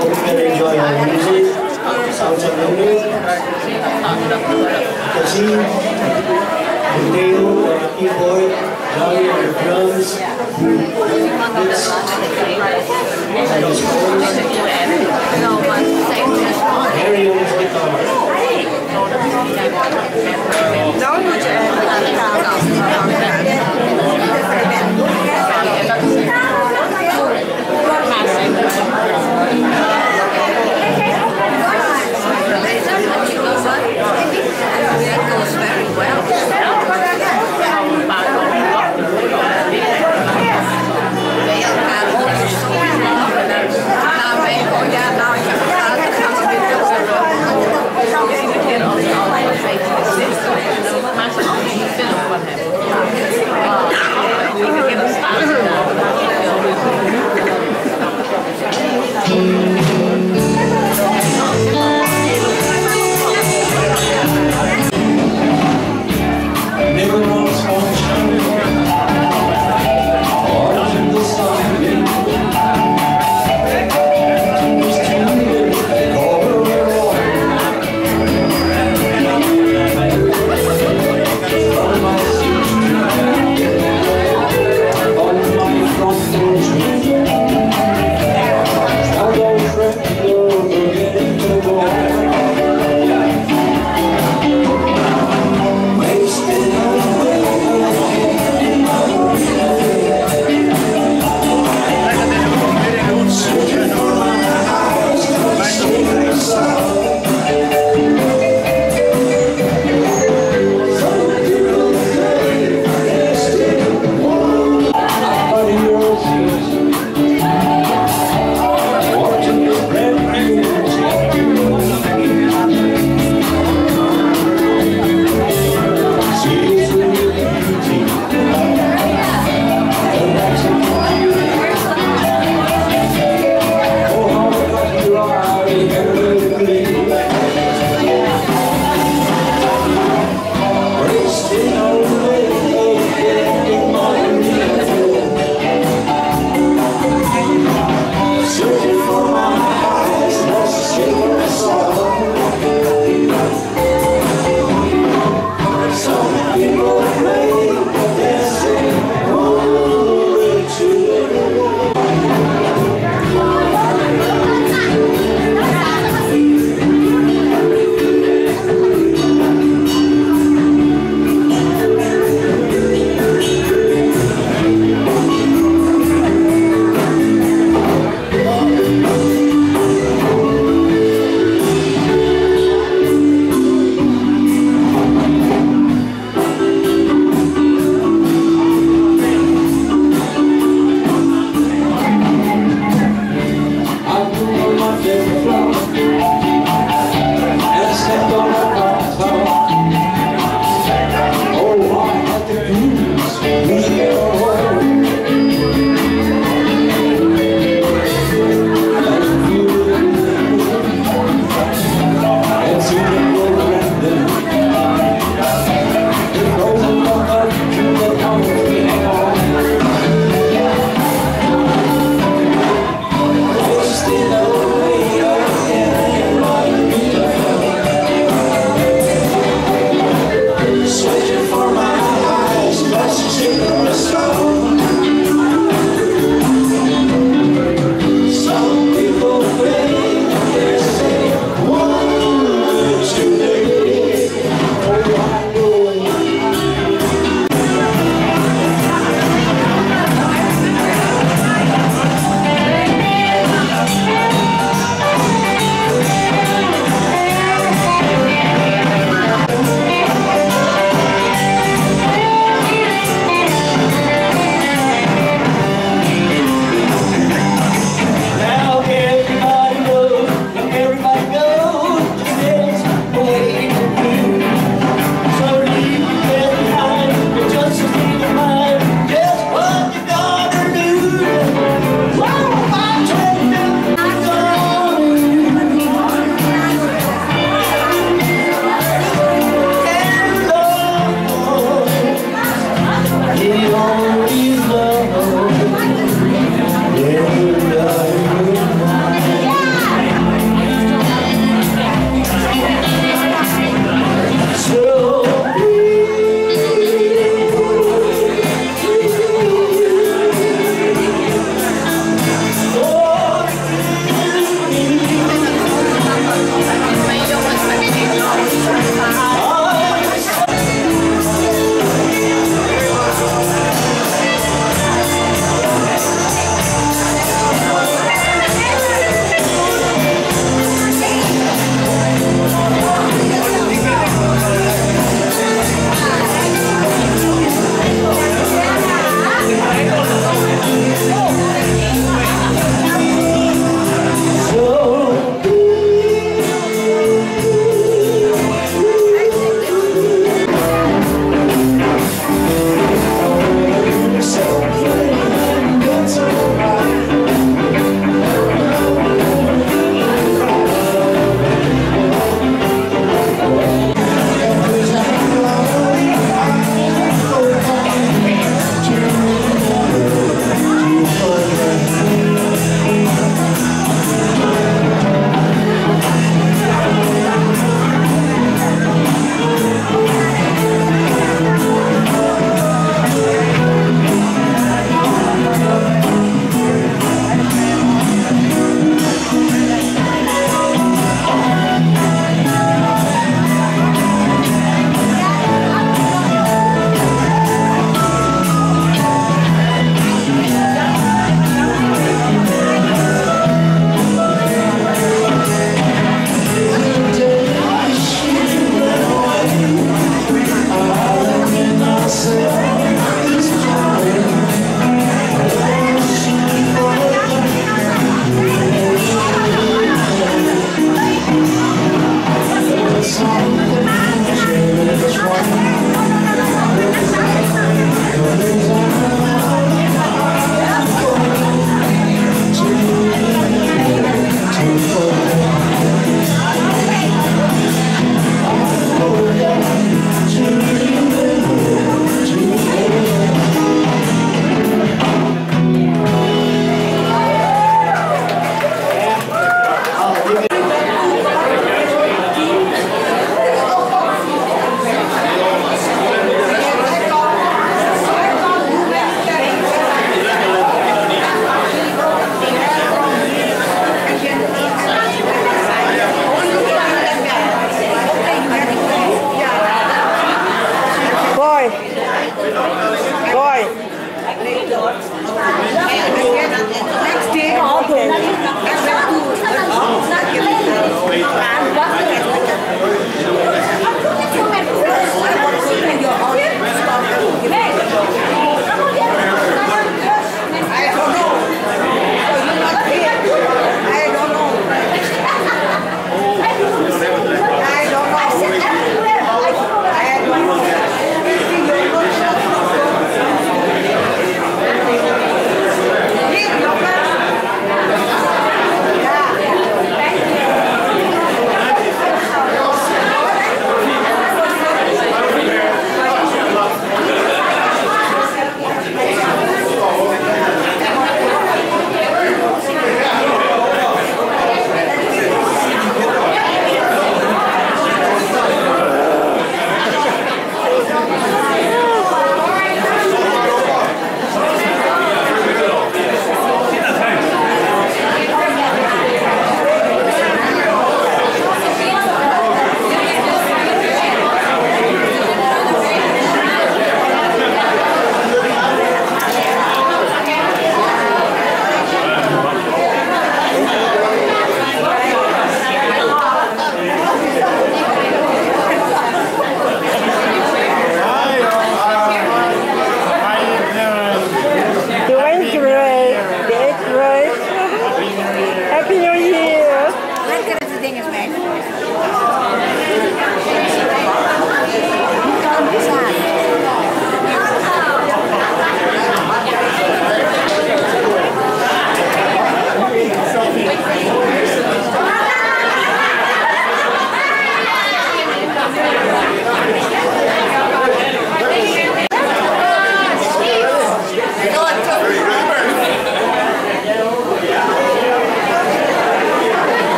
Hope you enjoy our music. Sounds of music. Kasi, Mateo on the keyboard, on the drums, Fritz on his chorus, Harry on his guitar. Now,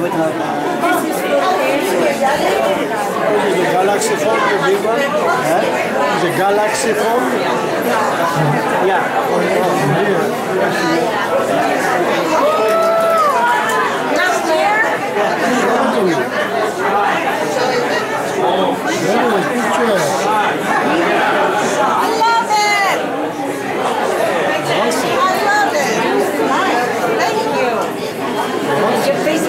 Met haar. Dit is de Galaxy Phone, de big one. Is de Galaxy Phone. Ja. I love it. I love it. Nice. Thank you. Is your Facebook? Great. Great.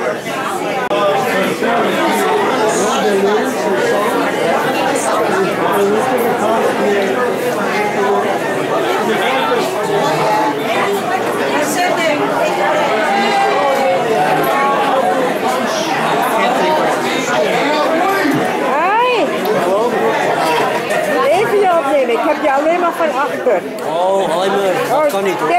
Oh, alleen maar. Dat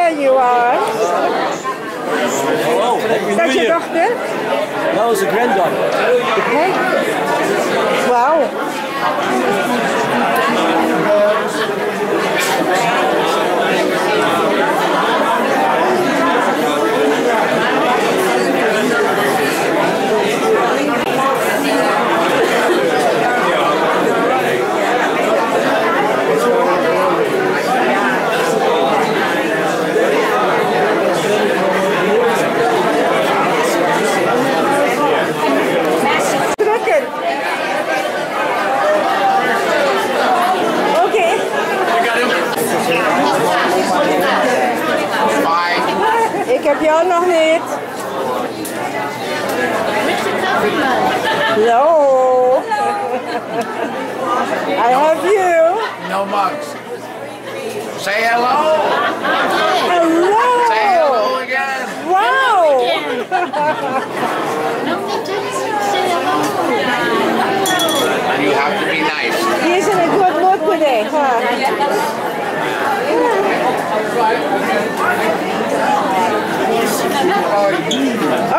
Ik heb jou nog niet. No. I have you. No mugs. Say hello. Hello. Say hello again. Wow. You have to be nice. He's in a good mood today, huh?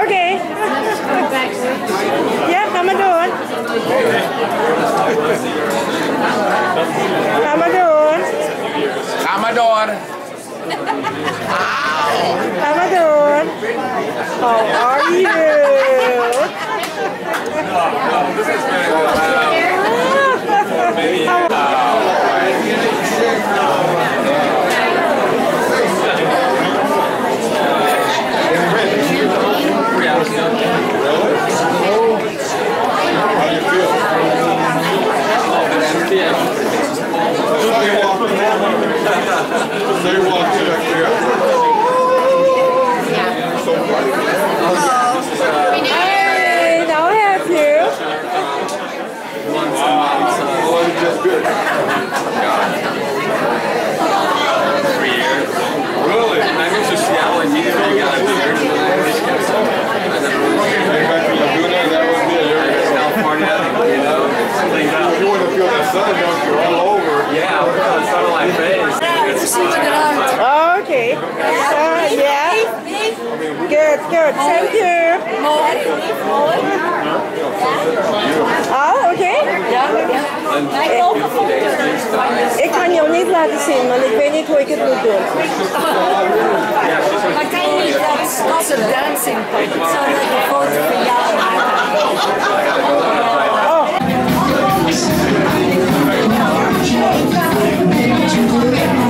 Oké. Ja, ga maar doen. Ga maar doen. Ga maar door. Ga maar doen. How are you? Hey, now I have you. Really? I moved to Seattle and you got a beard and then I just kept I never really back to Laguna, that was it. It's California, you know, it's cleaned up. You want to feel that sun, don't you? All over. Yeah, we're on sun on my face. Okay. Uh, yeah. Good. Good, good. Thank you. Ah, oké. Ik kan jou niet laten zien, want ik weet niet hoe ik het moet doen. Maar kan je niet dat stop the dancing point, zodat de foto van jou maken? Someday